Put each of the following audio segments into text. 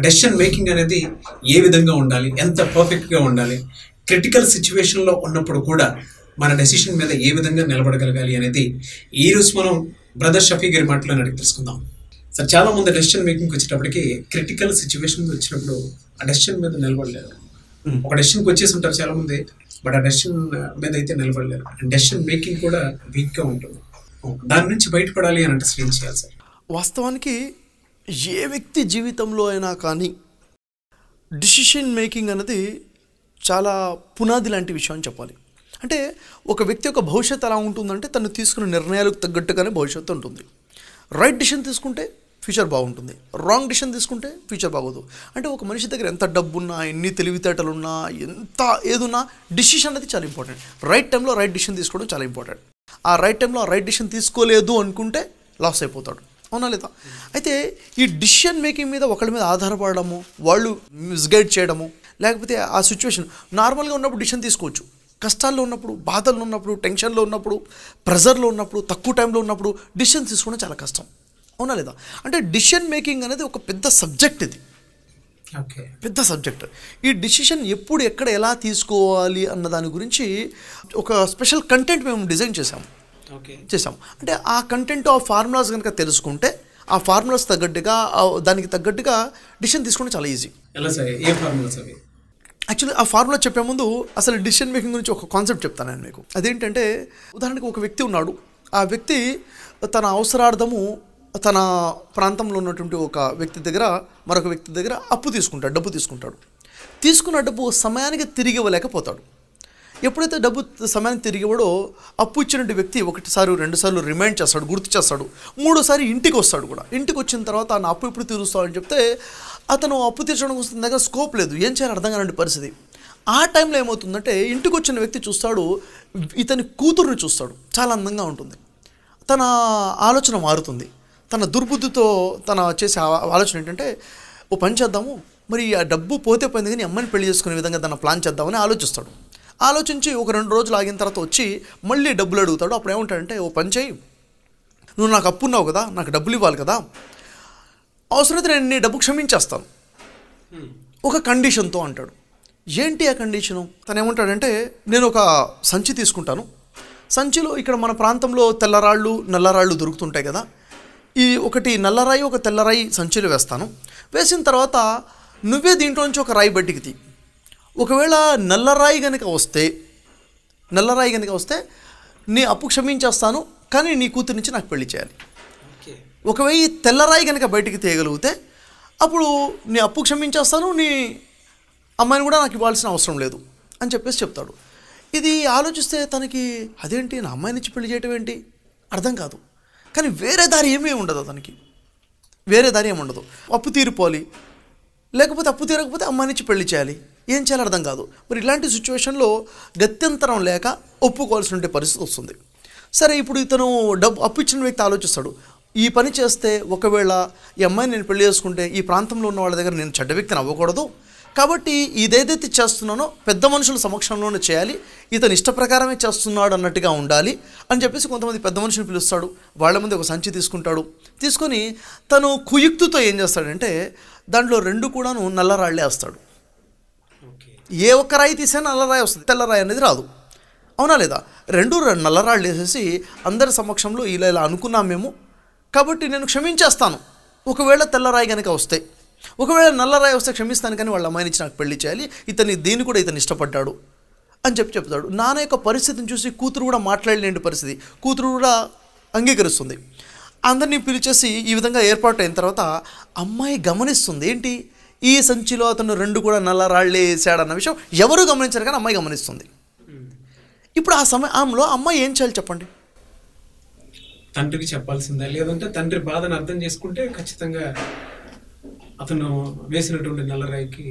Decision making అనేది ఏ విధంగా ఉండాలి ఎంత పర్ఫెక్ట్గా ఉండాలి క్రిటికల్ సిచ్యువేషన్లో ఉన్నప్పుడు కూడా మన డెసిషన్ మీద ఏ విధంగా నిలబడగలగాలి అనేది ఈ రోజు మనం బ్రదర్ షఫీ గారి మాటలో అడిగి తెలుసుకుందాం. సార్ చాలా మంది డెసిషన్ మేకింగ్ వచ్చేటప్పటికి క్రిటికల్ సిచ్యువేషన్ వచ్చినప్పుడు ఆ డెసిషన్ మీద నిలబడలేరు. ఒక డెసిషన్కి వచ్చేసి ఉంటారు చాలా మంది బట్ ఆ డెసిషన్ మీద అయితే నిలబడలేరు. డెసిషన్ మేకింగ్ కూడా వీక్గా ఉంటుంది. దాని నుంచి బయటపడాలి అని అంటే ఏం చేయాలి సార్. వాస్తవానికి ఏ వ్యక్తి జీవితంలో అయినా కానీ డిసిషన్ మేకింగ్ అనేది చాలా పునాది లాంటి విషయం అని చెప్పాలి. అంటే ఒక వ్యక్తి యొక్క భవిష్యత్తు ఎలా ఉంటుందంటే తను తీసుకున్న నిర్ణయాలకు తగ్గట్టుగానే భవిష్యత్తు ఉంటుంది. రైట్ డిసిషన్ తీసుకుంటే ఫ్యూచర్ బాగుంటుంది. రాంగ్ డిసిషన్ తీసుకుంటే ఫ్యూచర్ బాగోదు. అంటే ఒక మనిషి దగ్గర ఎంత డబ్బున్నా ఎన్ని తెలివితేటలున్నా ఎంత ఏదున్నా డిసిషన్ అనేది చాలా ఇంపార్టెంట్ రైట్ టైంలో రైట్ డిసిషన్ తీసుకోవడం చాలా ఇంపార్టెంట్ ఆ రైట్ టైంలో రైట్ డిసిషన్ తీసుకోలేదు అనుకుంటే లాస్ అయిపోతాడు. అవునా లేదా? అయితే ఈ డిసిషన్ మేకింగ్ మీద ఒకళ్ళ మీద ఆధారపడము వాళ్ళు మిస్గైడ్ చేయడము లేకపోతే ఆ సిచ్యువేషన్ నార్మల్గా ఉన్నప్పుడు డిసిషన్ తీసుకోవచ్చు. కష్టాల్లో ఉన్నప్పుడు బాధల్లో ఉన్నప్పుడు టెన్షన్లో ఉన్నప్పుడు ప్రెజర్లో ఉన్నప్పుడు తక్కువ టైంలో ఉన్నప్పుడు డిసిషన్ తీసుకోవడం చాలా కష్టం. అవునా లేదా? అంటే డిసిషన్ మేకింగ్ అనేది ఒక పెద్ద సబ్జెక్ట్ ఇది. ఓకే. పెద్ద సబ్జెక్ట్ ఈ డిసిషన్ ఎప్పుడు ఎక్కడ ఎలా తీసుకోవాలి అన్న దాని గురించి ఒక స్పెషల్ కంటెంట్ మేము డిజైన్ చేసాము చేసాం అంటే ఆ కంటెంట్ ఆ ఫార్ములాస్ కనుక తెలుసుకుంటే ఆ ఫార్ములాస్ తగ్గట్టుగా దానికి తగ్గట్టుగా డిసిషన్ తీసుకోవడం చాలా ఈజీ ఎలా సార్? ఏ ఫార్ములాస్ అవి? యాక్చువల్లీ ఆ ఫార్ములా చెప్పే ముందు అసలు డిసిషన్ మేకింగ్ గురించి ఒక కాన్సెప్ట్ చెప్తాను నేను మీకు. అదేంటంటే ఉదాహరణకి ఒక వ్యక్తి ఉన్నాడు. ఆ వ్యక్తి తన అవసరార్థము తన ప్రాంతంలో ఉన్నటువంటి ఒక వ్యక్తి దగ్గర మరొక వ్యక్తి దగ్గర అప్పు తీసుకుంటాడు డబ్బు తీసుకుంటాడు. తీసుకున్న డబ్బు సమయానికి తిరిగి ఇవ్వలేకపోతాడు. ఎప్పుడైతే డబ్బు సమయానికి తిరిగివాడో అప్పు ఇచ్చినటువంటి వ్యక్తి ఒకటిసారి రెండుసార్లు రిమైండ్ చేస్తాడు గుర్తు చేస్తాడు. మూడోసారి ఇంటికి వస్తాడు కూడా. ఇంటికి వచ్చిన తర్వాత నా అప్పు ఎప్పుడు తీరుస్తాడని చెప్తే అతను అప్పు తీర్చడం వస్తున్న దగ్గర స్కోప్ లేదు. ఏం చేయాలి అర్థం కానివ్వండి పరిస్థితి. ఆ టైంలో ఏమవుతుందంటే ఇంటికి వచ్చిన వ్యక్తి చూస్తాడు ఇతని కూతురుని చూస్తాడు. చాలా అందంగా ఉంటుంది. తన ఆలోచన మారుతుంది. తన దుర్బుద్ధితో తన చేసే ఆలోచన ఏంటంటే ఓ పని చేద్దాము. మరి ఆ డబ్బు పోతే పోయింది కానీ అమ్మని పెళ్ళి చేసుకునే విధంగా తన ప్లాన్ చేద్దామని ఆలోచిస్తాడు. ఆలోచించి ఒక రెండు రోజులు ఆగిన తర్వాత వచ్చి మళ్ళీ డబ్బులు అడుగుతాడు. అప్పుడు ఏమంటాడంటే ఓ పని చేయి. నువ్వు నాకు అప్పు ఉన్నావు కదా నాకు డబ్బులు ఇవ్వాలి కదా. అవసరమైతే నేను నీ డబ్బు క్షమించేస్తాను. ఒక కండిషన్తో అంటాడు. ఏంటి ఆ కండిషను? తను ఏమంటాడంటే నేను ఒక సంచి తీసుకుంటాను. సంచిలో ఇక్కడ మన ప్రాంతంలో తెల్లరాళ్ళు నల్లరాళ్ళు దొరుకుతుంటాయి కదా. ఈ ఒకటి నల్లరాయి ఒక తెల్లరాయి సంచిలో వేస్తాను. వేసిన తర్వాత నువ్వే దీంట్లో నుంచి ఒక రాయి బయటికి తీ ఒకవేళ నల్లరాయి కనుక వస్తే నల్లరాయి కనుక వస్తే నీ అప్పు క్షమించేస్తాను కానీ నీ కూతురు నుంచి నాకు పెళ్ళి చేయాలి. ఒకవేళ తెల్లరాయి కనుక బయటికి తీయగలిగితే అప్పుడు నీ అప్పు క్షమించేస్తాను నీ అమ్మాయిని కూడా నాకు ఇవ్వాల్సిన అవసరం లేదు అని చెప్పేసి చెప్తాడు. ఇది ఆలోచిస్తే తనకి అదేంటి నా అమ్మాయిని ఇచ్చి పెళ్ళి చేయటం ఏంటి? అర్థం కాదు. కానీ వేరే దారి ఏమీ ఉండదు అతనికి. వేరే దారి ఏమి ఉండదు. అప్పు తీరిపోవాలి. లేకపోతే అప్పు తీరకపోతే అమ్మాయినిచ్చి పెళ్ళి చేయాలి. ఏం చేయాలి అర్థం కాదు. మరి ఇలాంటి సిచ్యువేషన్లో గత్యంతరం లేక ఒప్పుకోవాల్సిన పరిస్థితి వస్తుంది. సరే ఇప్పుడు ఇతను డబ్బు అప్పు ఇచ్చిన వ్యక్తి ఆలోచిస్తాడు. ఈ పని చేస్తే ఒకవేళ ఈ అమ్మాయిని నేను పెళ్ళి చేసుకుంటే ఈ ప్రాంతంలో ఉన్న వాళ్ళ దగ్గర నేను చెడ్డ వ్యక్తిని అవ్వకూడదు. కాబట్టి ఇదేదైతే చేస్తున్నానో పెద్ద మనుషుల సమక్షంలోనే చేయాలి. ఇతను ఇష్ట ప్రకారమే చేస్తున్నాడు అన్నట్టుగా ఉండాలి అని చెప్పేసి కొంతమంది పెద్ద మనుషులు పిలుస్తాడు. వాళ్ళ ముందు ఒక సంచి తీసుకుంటాడు. తీసుకొని తను కుయుక్తితో ఏం చేస్తాడంటే దాంట్లో రెండు కూడాను నల్లరాళ్ళే వేస్తాడు. ఏ ఒక్క రాయి తీసినా నల్లరాయి వస్తుంది తెల్లరాయి అనేది రాదు. అవునా లేదా? రెండు నల్లరాళ్ళు వేసేసి అందరి సమక్షంలో ఇలా ఇలా అనుకున్నాం మేము. కాబట్టి నేను క్షమించేస్తాను. ఒకవేళ తెల్లరాయి కనుక వస్తే ఒకవేళ నల్లరాయి వస్తే క్షమిస్తాను కానీ వాళ్ళ అమ్మాయినిచ్చి నాకు పెళ్ళి చేయాలి ఇతని దీన్ని కూడా ఇతను ఇష్టపడ్డాడు అని చెప్పి చెప్తాడు. నాన్న యొక్క పరిస్థితిని చూసి కూతురు కూడా మాట్లాడలేని పరిస్థితి. కూతురు కూడా అంగీకరిస్తుంది. అందరినీ పిలిచేసి ఈ విధంగా ఏర్పాటు అయిన తర్వాత అమ్మాయి గమనిస్తుంది ఏంటి? ఈ సంచిలో అతను రెండు కూడా నల్ల రాళ్ళే వేసాడన్న విషయం ఎవరు గమనించారు కానీ అమ్మాయి గమనిస్తుంది. ఇప్పుడు ఆ సమయంలో అమ్మాయి ఏం చేయాలి చెప్పండి? తండ్రికి చెప్పాల్సిందా. లేదంటే తండ్రి బాధను అర్థం చేసుకుంటే ఖచ్చితంగా అతను వేసినటువంటి నల్లరాయికి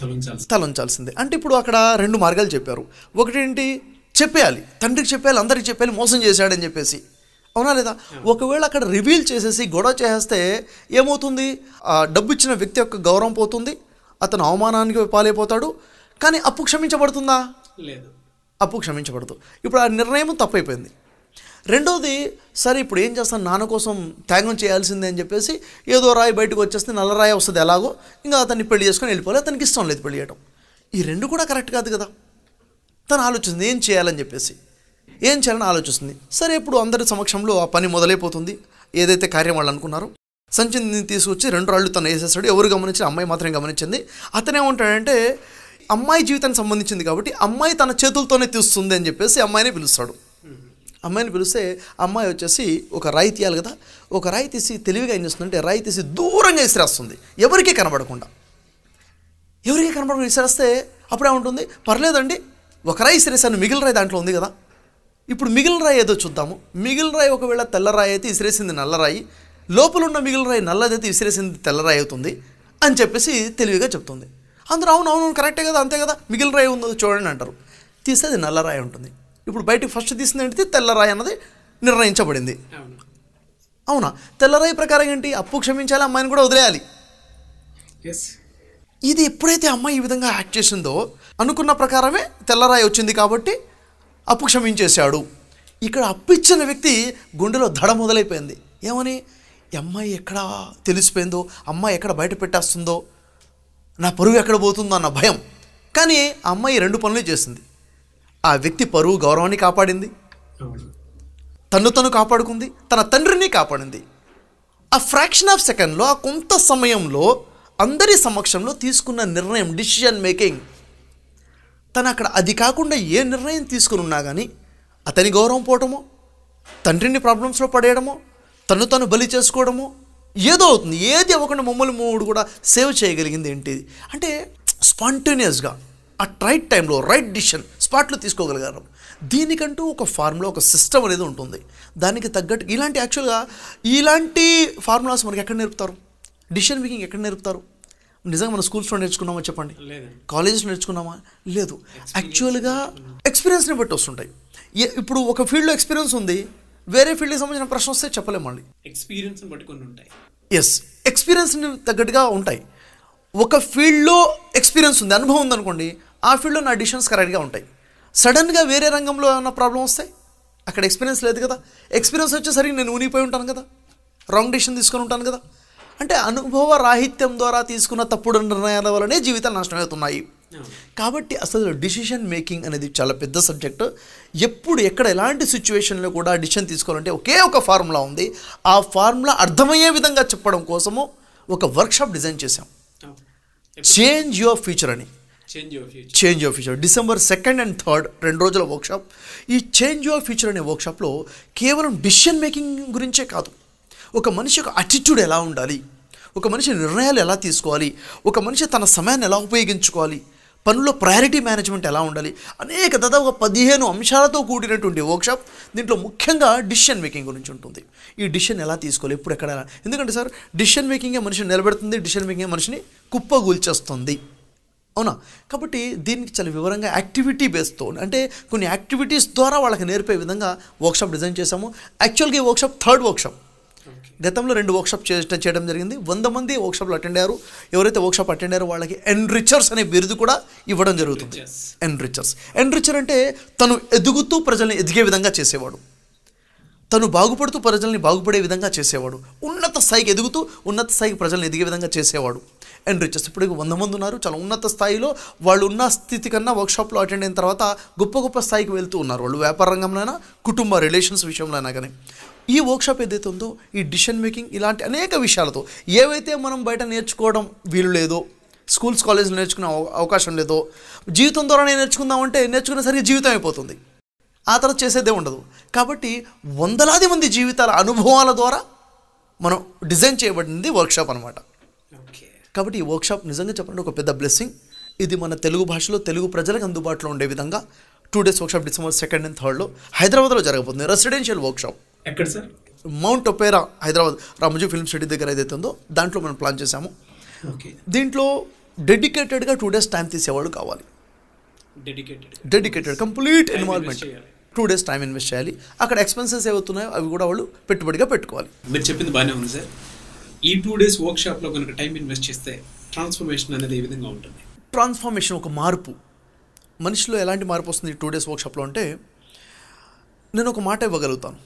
తొలగించాల్సి తలంచాల్సిందే. అంటే ఇప్పుడు అక్కడ రెండు మార్గాలు చెప్పారు. ఒకటేంటి? చెప్పేయాలి. తండ్రికి చెప్పేయాలి అందరికి చెప్పేయాలి మోసం చేశాడని చెప్పేసి. అవునా లేదా? ఒకవేళ అక్కడ రివీల్ చేసేసి గొడవ చేసేస్తే ఏమవుతుంది? ఆ డబ్బు ఇచ్చిన వ్యక్తి యొక్క గౌరవం పోతుంది అతను అవమానానికి పాలైపోతాడు. కానీ అప్పు క్షమించబడుతుందా? లేదు. అప్పు క్షమించబడదు. ఇప్పుడు ఆ నిర్ణయం తప్పైపోయింది. రెండోది సరే ఇప్పుడు ఏం చేస్తాను? నాన్న కోసం త్యాగం చేయాల్సిందే అని చెప్పేసి ఏదో రాయి బయటకు వచ్చేస్తే నల్ల రాయి వస్తుంది ఎలాగో ఇంకా అతన్ని పెళ్ళి చేసుకొని వెళ్ళిపోవాలి. అతనికి ఇష్టం లేదు పెళ్ళి చేయడం ఈ రెండు కూడా కరెక్ట్ కాదు కదా? తను ఆలోచిస్తుంది ఏం చేయాలని చెప్పేసి. ఏం చేయాలని ఆలోచిస్తుంది? సరే ఇప్పుడు అందరి సమక్షంలో ఆ పని మొదలైపోతుంది. ఏదైతే కార్యం వాళ్ళు అనుకున్నారో సంచిని తీసుకొచ్చి రెండు రాళ్ళు తను వేసేస్తాడు. ఎవరు గమనించిన అమ్మాయి మాత్రం గమనించింది. అతనేమంటాడంటే అమ్మాయి జీవితానికి సంబంధించింది కాబట్టి అమ్మాయి తన చేతులతోనే తీస్తుంది అని చెప్పేసి అమ్మాయిని పిలుస్తాడు. అమ్మాయిని పిలిస్తే అమ్మాయి వచ్చేసి ఒక రాయి తీయాలి కదా ఒక రాయి తీసి తెలివిగా ఏం చేస్తుందంటే రాయి తీసి దూరంగా విసిరేస్తుంది. ఎవరికీ కనబడకుండా. ఎవరికీ కనబడకుండా విసిరేస్తే అప్పుడే ఉంటుంది పర్లేదండి ఒక రాయి విసిరేసాను మిగిలిన రాయి దాంట్లో ఉంది కదా. ఇప్పుడు మిగిలిన రాయి ఏదో చూద్దాము. మిగిలిన రాయి ఒకవేళ తెల్ల రాయి అయితే విసిరేసింది నల్ల రాయి. లోపల ఉన్న మిగిలిన రాయి నల్లదైతే విసిరేసింది తెల్ల రాయి అవుతుంది అని చెప్పేసి తెలివిగా చెప్తుంది. అందరూ అవును అవును కరెక్టే కదా అంతే కదా మిగిలిన రాయి ఉందో చూడండి అంటారు. తీస్తే అది నల్ల రాయి ఉంటుంది. ఇప్పుడు బయటకు ఫస్ట్ తీసింది ఏంటి తెల్ల రాయి అన్నది నిర్ణయించబడింది. అవును. అవునా? తెల్లరాయి ప్రకారం ఏంటి? అప్పు క్షమించాలి అమ్మాయిని కూడా వదిలేయాలి. ఎస్ ఇది ఎప్పుడైతే అమ్మాయి ఈ విధంగా యాక్ట్ చేసిందో అనుకున్న ప్రకారమే తెల్లరాయి వచ్చింది కాబట్టి అప్పు క్షమించేశాడు. ఇక్కడ అప్పు ఇచ్చిన వ్యక్తి గుండెలో దడ మొదలైపోయింది. ఏమని? అమ్మాయి ఎక్కడ తెలిసిపోయిందో అమ్మాయి ఎక్కడ బయట పెట్టేస్తుందో నా పరువు ఎక్కడ పోతుందో అన్న భయం. కానీ ఆ అమ్మాయి రెండు పనులు చేసింది. ఆ వ్యక్తి పరువు గౌరవాన్ని కాపాడింది. తన్ను తను కాపాడుకుంది తన తండ్రిని కాపాడింది. ఆ ఫ్రాక్షన్ ఆఫ్ సెకండ్లో ఆ కొంత సమయంలో అందరి సమక్షంలో తీసుకున్న నిర్ణయం డిసిషన్ మేకింగ్ తను అక్కడ అది కాకుండా ఏ నిర్ణయం తీసుకుని ఉన్నా కానీ అతని గౌరవం పోవటమో తండ్రిని ప్రాబ్లమ్స్లో పడేయడమో తను తను బలి చేసుకోవడమో ఏదో అవుతుంది. ఏది అవ్వకుండా మమ్మల్ని మూడు కూడా సేవ్ చేయగలిగింది ఏంటిది అంటే స్పాంటేనియస్గా అట్ రైట్ టైంలో రైట్ డిసిషన్ స్పాట్లో తీసుకోగలిగారు. దీనికంటూ ఒక ఫార్ములా ఒక సిస్టమ్ అనేది ఉంటుంది. దానికి తగ్గట్టు ఇలాంటి యాక్చువల్గా ఇలాంటి ఫార్ములాస్ మనకి ఎక్కడ నేర్పుతారు? డిసిషన్ మేకింగ్ ఎక్కడ నేర్పుతారు? నిజంగా మన స్కూల్స్లో నేర్చుకున్నామో చెప్పండి? లేదండి కాలేజెస్ నేర్చుకున్నామా? లేదు. యాక్చువల్గా ఎక్స్పీరియన్స్ని బట్టి వస్తుంటాయి. ఇప్పుడు ఒక ఫీల్డ్లో ఎక్స్పీరియన్స్ ఉంది వేరే ఫీల్డ్కి సంబంధించిన ప్రశ్న వస్తే చెప్పలేం మళ్ళీ. ఎక్స్పీరియన్స్ బట్టి కొన్ని ఉంటాయి. ఎస్ ఎక్స్పీరియన్స్ని తగ్గట్టుగా ఉంటాయి. ఒక ఫీల్డ్లో ఎక్స్పీరియన్స్ ఉంది అనుభవం ఉందనుకోండి ఆ ఫీల్డ్లో నా డిసిషన్స్ కరెక్ట్గా ఉంటాయి. సడన్గా వేరే రంగంలో ఏమైనా ప్రాబ్లం వస్తాయి అక్కడ ఎక్స్పీరియన్స్ లేదు కదా. ఎక్స్పీరియన్స్ వచ్చేసరికి నేను ఊనిపోయి ఉంటాను కదా. రాంగ్ డిసిషన్ తీసుకొని ఉంటాను కదా. అంటే అనుభవ రాహిత్యం ద్వారా తీసుకున్న తప్పుడు నిర్ణయాల వల్లనే జీవితాలు నష్టమవుతున్నాయి. కాబట్టి అసలు డిసిషన్ మేకింగ్ అనేది చాలా పెద్ద సబ్జెక్ట్ ఎప్పుడు ఎక్కడ ఎలాంటి సిచ్యువేషన్లో కూడా డిసిషన్ తీసుకోవాలంటే ఒకే ఒక ఫార్ములా ఉంది. ఆ ఫార్ములా అర్థమయ్యే విధంగా చెప్పడం కోసము ఒక వర్క్షాప్ డిజైన్ చేశాం. చేంజ్ యువర్ ఫ్యూచర్ అని. Change your future change your future December second and third రెండు రోజుల వర్క్షాప్ ఈ చేంజ్ యువర్ ఫ్యూచర్ అనే వర్క్షాప్లో కేవలం డిసిషన్ మేకింగ్ గురించే కాదు. ఒక మనిషి యొక్క అటిట్యూడ్ ఎలా ఉండాలి? ఒక మనిషి నిర్ణయాలు ఎలా తీసుకోవాలి? ఒక మనిషి తన సమయాన్ని ఎలా ఉపయోగించుకోవాలి? పనుల్లో ప్రయారిటీ మేనేజ్మెంట్ ఎలా ఉండాలి? అనేక దాదాపు పదిహేను అంశాలతో కూడినటువంటి వర్క్షాప్ దీంట్లో ముఖ్యంగా డిసిషన్ మేకింగ్ గురించి ఉంటుంది. ఈ డిసిషన్ ఎలా తీసుకోవాలి? ఎప్పుడు ఎక్కడ ఎందుకంటే సార్ డిసిషన్ మేకింగే మనిషిని నిలబెడుతుంది డిసిషన్ మేకింగ్ మనిషిని కుప్పగూల్చేస్తుంది. అవునా? కాబట్టి దీనికి చాలా వివరంగా యాక్టివిటీ బేస్తో అంటే కొన్ని యాక్టివిటీస్ ద్వారా వాళ్ళకి నేర్పే విధంగా వర్క్షాప్ డిజైన్ చేశాము. యాక్చువల్గా ఈ వర్క్షాప్ థర్డ్ వర్క్షాప్ గతంలో రెండు వర్క్షాప్ చే- చేయడం జరిగింది. వంద మంది వర్క్షాప్లో అటెండ్ అయ్యారు. ఎవరైతే వర్క్షాప్ అటెండ్ అయ్యారో వాళ్ళకి ఎన్రిచర్స్ అనే బిరుదు కూడా ఇవ్వడం జరుగుతుంది. ఎన్రిచర్స్ ఎన్రిచర్ అంటే తను ఎదుగుతూ ప్రజల్ని ఎదిగే విధంగా చేసేవాడు. తను బాగుపడుతూ ప్రజల్ని బాగుపడే విధంగా చేసేవాడు. ఉన్నత స్థాయికి ఎదుగుతూ ఉన్నత స్థాయికి ప్రజల్ని ఎదిగే విధంగా చేసేవాడు. అండ్ రిచెస్ ఇప్పుడు వంద మంది ఉన్నారు చాలా ఉన్నత స్థాయిలో వాళ్ళు ఉన్న స్థితి కన్నా వర్క్షాప్లో అటెండ్ అయిన తర్వాత గొప్ప గొప్ప స్థాయికి వెళ్తూ ఉన్నారు. వాళ్ళు వ్యాపార రంగంలోనైనా కుటుంబ రిలేషన్స్ విషయంలో అయినా కానీ ఈ వర్క్షాప్ ఏదైతే ఉందో ఈ డిసిషన్ మేకింగ్ ఇలాంటి అనేక విషయాలతో ఏవైతే మనం బయట నేర్చుకోవడం వీలు లేదో స్కూల్స్ కాలేజ్లో నేర్చుకునే అవ- అవకాశం లేదో జీవితం ద్వారానే నేర్చుకుందామంటే నేర్చుకునేసరికి జీవితం అయిపోతుంది. ఆ తర్వాత చేసేదే ఉండదు. కాబట్టి వందలాది మంది జీవితాల అనుభవాల ద్వారా మనం డిజైన్ చేయబడింది వర్క్షాప్ అనమాట కాబట్టి ఈ వర్క్షాప్ నిజంగా చెప్పండి ఒక పెద్ద బ్లెస్సింగ్ ఇది మన తెలుగు భాషలో తెలుగు ప్రజలకు అందుబాటులో ఉండే విధంగా two days workshop December second and థర్డ్లో హైదరాబాద్లో జరగబోతుంది. రెసిడెన్షియల్ వర్క్షాప్ ఎక్కడ sir? Mount Opera Hyderabad. Ramoji film city దగ్గర ఏదైతే ఉందో దాంట్లో మనం ప్లాన్ చేశాము. ఓకే. దీంట్లో డెడికేటెడ్గా టూ డేస్ టైం తీసేవాళ్ళు కావాలి. డెడికేటెడ్ డెడికేటెడ్ కంప్లీట్ చేయాలి. టూ డేస్ టైం ఇన్వెస్ట్ చేయాలి. అక్కడ ఎక్స్పెన్సెస్ ఏవవుతున్నాయో అవి కూడా వాళ్ళు పెట్టుబడిగా పెట్టుకోవాలి. మీరు చెప్పింది బాగానే ఉంది సార్. ఈ టూ డేస్ వర్క్ షాప్లో కనుక టైం ఇన్వెస్ట్ చేస్తే ట్రాన్స్ఫర్మేషన్ అనేది ఏ విధంగా ఉంటుంది? ట్రాన్స్ఫర్మేషన్ ఒక మార్పు. మనిషిలో ఎలాంటి మార్పు వస్తుంది ఈ టూ డేస్ వర్క్షాప్లో అంటే నేను ఒక మాట ఇవ్వగలుగుతాను.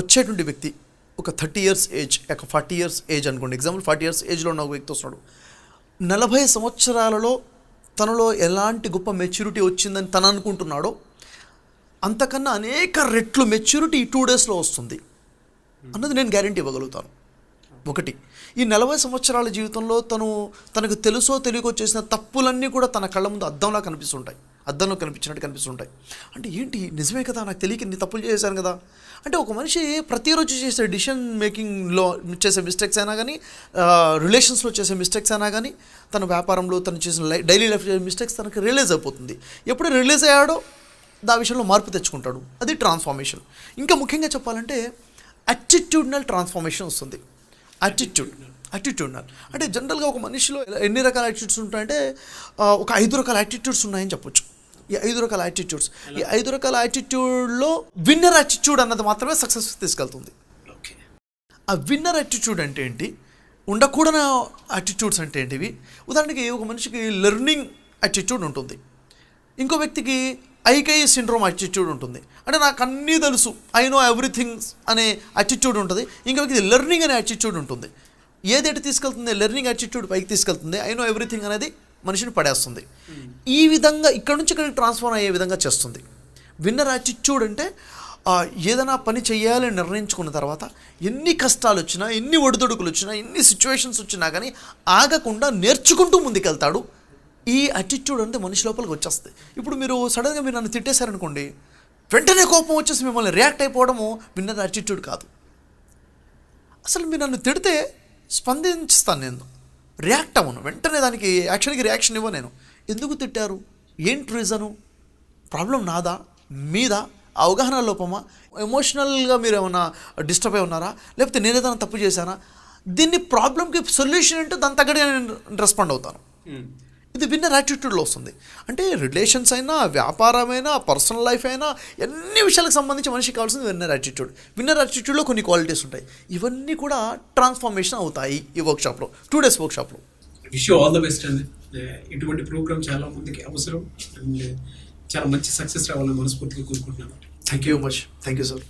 వచ్చేటువంటి వ్యక్తి ఒక థర్టీ ఇయర్స్ ఏజ్ ఒక ఫార్టీ ఇయర్స్ ఏజ్ అనుకోండి. ఎగ్జాంపుల్ ఫార్టీ ఇయర్స్ ఏజ్లో ఉన్న ఒక వ్యక్తి వస్తున్నాడు. నలభై సంవత్సరాలలో తనలో ఎలాంటి గొప్ప మెచ్యూరిటీ వచ్చిందని తను అనుకుంటున్నాడో అంతకన్నా అనేక రెట్లు మెచ్యూరిటీ టూ డేస్లో వస్తుంది. అన్నది నేను గ్యారంటీ ఇవ్వగలుగుతాను. ఒకటి. ఈ నలభై సంవత్సరాల జీవితంలో తను తనకు తెలుసో తెలియకో చేసిన తప్పులన్నీ కూడా తన కళ్ళ ముందు అద్దంలా కనిపిస్తుంటాయి. అద్దంలో కనిపించినట్టు కనిపిస్తుంటాయి. అంటే ఏంటి? నిజమే కదా నాకు తెలియక ఇన్ని తప్పులు చేశాను కదా? అంటే ఒక మనిషి ప్రతిరోజు చేసే డిసిషన్ మేకింగ్లో చేసే మిస్టేక్స్ అయినా కానీ రిలేషన్స్లో చేసే మిస్టేక్స్ అయినా కానీ తన వ్యాపారంలో తను చేసిన డైలీ లైఫ్ చేసే మిస్టేక్స్ తనకు రిలీజ్ అయిపోతుంది. ఎప్పుడు రిలీజ్ అయ్యాడో దా విషయంలో మార్పు తెచ్చుకుంటాడు. అది ట్రాన్స్ఫార్మేషన్ ఇంకా ముఖ్యంగా చెప్పాలంటే అటిట్యూడ్నల్ ట్రాన్స్ఫార్మేషన్ వస్తుంది. అటిట్యూడ్ అటిట్యూడ్నల్ అంటే జనరల్గా ఒక మనిషిలో ఎన్ని రకాల యాటిట్యూడ్స్ ఉంటాయంటే ఒక ఐదు రకాల యాటిట్యూడ్స్ ఉన్నాయని చెప్పొచ్చు. ఈ ఐదు రకాల యాటిట్యూడ్స్ ఈ ఐదు రకాల యాటిట్యూడ్లో విన్నర్ యాటిట్యూడ్ అన్నది మాత్రమే సక్సెస్ తీసుకెళ్తుంది. ఓకే. ఆ విన్నర్ యాటిట్యూడ్ అంటే ఏంటి? ఉండకూడని యాటిట్యూడ్స్ అంటే ఏంటివి? ఉదాహరణకి ఒక మనిషికి లెర్నింగ్ యాటిట్యూడ్ ఉంటుంది. ఇంకో వ్యక్తికి ఐకై సిండ్రోమ్ యాటిట్యూడ్ ఉంటుంది. అంటే నాకు అన్నీ తెలుసు. ఐ నో ఎవ్రీథింగ్ అనే యాటిట్యూడ్ ఉంటుంది. ఇంకో వ్యక్తి లెర్నింగ్ అనే యాటిట్యూడ్ ఉంటుంది. ఏదైతే తీసుకెళ్తుంది? లెర్నింగ్ యాటిట్యూడ్ పైకి తీసుకెళ్తుంది. ఐ నో ఎవ్రీథింగ్ అనేది మనిషిని పడేస్తుంది. ఈ విధంగా ఇక్కడ నుంచి ఇక్కడికి ట్రాన్స్ఫర్ అయ్యే విధంగా చేస్తుంది. విన్నర్ యాటిట్యూడ్ అంటే ఏదైనా పని చేయాలని నిర్ణయించుకున్న తర్వాత ఎన్ని కష్టాలు వచ్చినా ఎన్ని ఒడిదొడుకులు వచ్చినా ఎన్ని సిచ్యువేషన్స్ వచ్చినా కానీ ఆగకుండా నేర్చుకుంటూ ముందుకెళ్తాడు. ఈ అటిట్యూడ్ అంటే మనిషి లోపలికి వచ్చేస్తుంది. ఇప్పుడు మీరు సడన్గా మీరు నన్ను తిట్టేశారనుకోండి వెంటనే కోపం వచ్చేసి మిమ్మల్ని రియాక్ట్ అయిపోవడము మీ అటిట్యూడ్ కాదు. అసలు మీరు నన్ను తిడితే స్పందించిస్తాను నేను. రియాక్ట్ అవ్వను. వెంటనే దానికి యాక్షన్కి రియాక్షన్ ఇవ్వ నేను. ఎందుకు తిట్టారు? ఏంటి రీజను ప్రాబ్లం నాదా? మీదా? అవగాహన లోపమా? ఎమోషనల్గా మీరు ఏమైనా డిస్టర్బ్ అయి ఉన్నారా? లేకపోతే నేను ఏదైనా తప్పు చేశానా? దీన్ని ప్రాబ్లంకి సొల్యూషన్ అంటే దాని తగ్గడే నేను రెస్పాండ్ అవుతాను. ఇది విన్నర్ యాటిట్యూడ్లో వస్తుంది. అంటే రిలేషన్స్ అయినా వ్యాపారమైనా పర్సనల్ లైఫ్ అయినా ఎన్ని విషయాలకు సంబంధించి మనిషికి కావాల్సింది విన్నర్ యాటిట్యూడ్ విన్నర్ యాటిట్యూడ్లో కొన్ని క్వాలిటీస్ ఉంటాయి. ఇవన్నీ కూడా ట్రాన్స్ఫర్మేషన్ అవుతాయి ఈ వర్క్షాప్లో టూ డేస్ వర్క్షాప్లో విష్ ఆల్ ద బెస్ట్ అండి. ఇటువంటి ప్రోగ్రామ్ చాలా మందికి అవసరం. అండ్ చాలా మంచి సక్సెస్ రావాలని మనస్ఫూర్తిగా కోరుకుంటున్నాను. Thank you much thank you sir